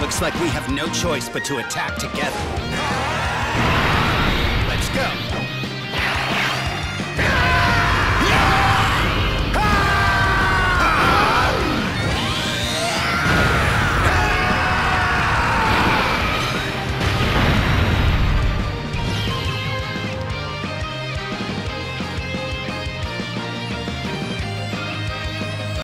Looks like we have no choice but to attack together.